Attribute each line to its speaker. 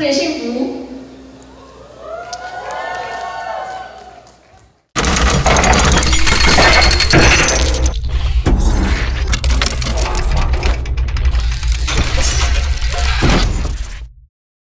Speaker 1: 有点幸福